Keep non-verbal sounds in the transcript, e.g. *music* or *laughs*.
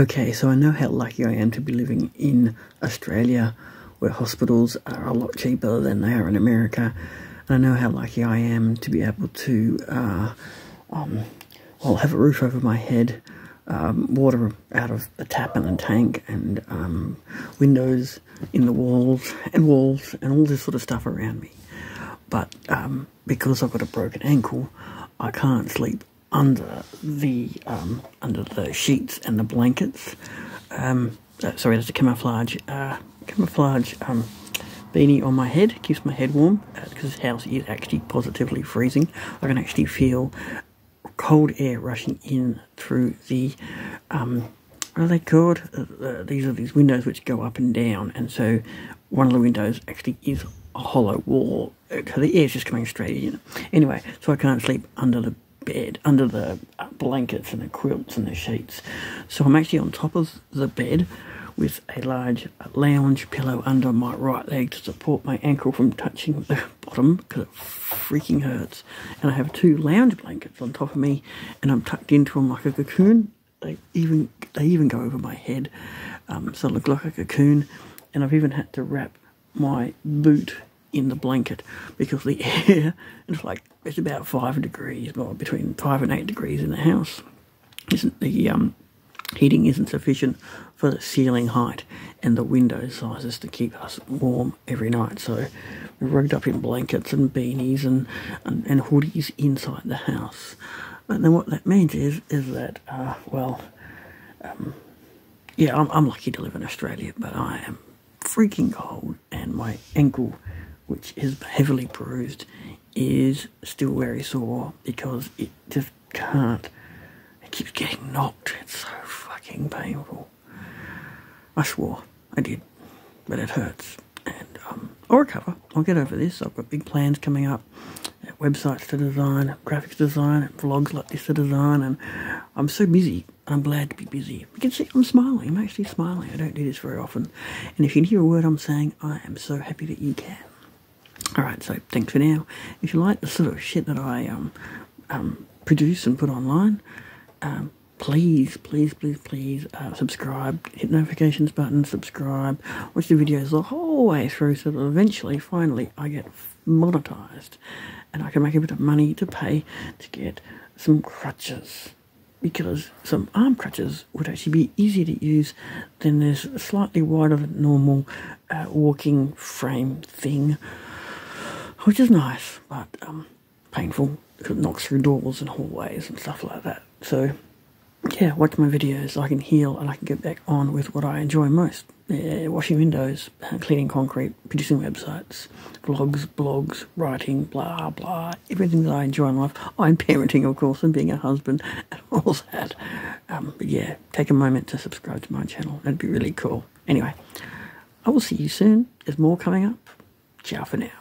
Okay, so I know how lucky I am to be living in Australia, where hospitals are a lot cheaper than they are in America. And I know how lucky I am to be able to, uh, um, well, have a roof over my head, um, water out of the tap and a tank, and um, windows in the walls, and walls, and all this sort of stuff around me. But um, because I've got a broken ankle, I can't sleep under the um, under the sheets and the blankets. Um, uh, sorry, there's a camouflage uh, camouflage um, beanie on my head. Keeps my head warm because uh, this house is actually positively freezing. I can actually feel cold air rushing in through the um, what are they called? Uh, uh, these are these windows which go up and down, and so one of the windows actually is a hollow wall, so the air is just coming straight in. Anyway, so I can't sleep under the bed, under the blankets and the quilts and the sheets. So I'm actually on top of the bed with a large lounge pillow under my right leg to support my ankle from touching the *laughs* bottom because it freaking hurts. And I have two lounge blankets on top of me and I'm tucked into them like a cocoon. They even they even go over my head, um, so I look like a cocoon. And I've even had to wrap my boot in the blanket because the air *laughs* it's like it's about five degrees or between five and eight degrees in the house. Isn't the um, heating isn't sufficient for the ceiling height and the window sizes to keep us warm every night. So we're rugged up in blankets and beanies and, and, and hoodies inside the house. And then what that means is is that uh, well um, yeah I'm, I'm lucky to live in Australia but I am freaking cold and my ankle which is heavily bruised, is still very sore because it just can't. It keeps getting knocked. It's so fucking painful. I swore. I did. But it hurts. And um, I'll recover. I'll get over this. I've got big plans coming up. Websites to design, graphics design, vlogs like this to design, and I'm so busy. I'm glad to be busy. You can see I'm smiling. I'm actually smiling. I don't do this very often. And if you hear a word I'm saying, I am so happy that you can. Alright, so thanks for now. If you like the sort of shit that I um, um, produce and put online, um, please, please, please, please uh, subscribe, hit notifications button, subscribe, watch the videos the whole way through so that eventually, finally, I get monetized and I can make a bit of money to pay to get some crutches. Because some arm crutches would actually be easier to use than this slightly wider than normal uh, walking frame thing which is nice, but um, painful because it knocks through doors and hallways and stuff like that. So, yeah, watch my videos. I can heal and I can get back on with what I enjoy most yeah, washing windows, cleaning concrete, producing websites, vlogs, blogs, writing, blah, blah, everything that I enjoy in life. I'm parenting, of course, and being a husband *laughs* and all that. Um, but yeah, take a moment to subscribe to my channel. That'd be really cool. Anyway, I will see you soon. There's more coming up. Ciao for now.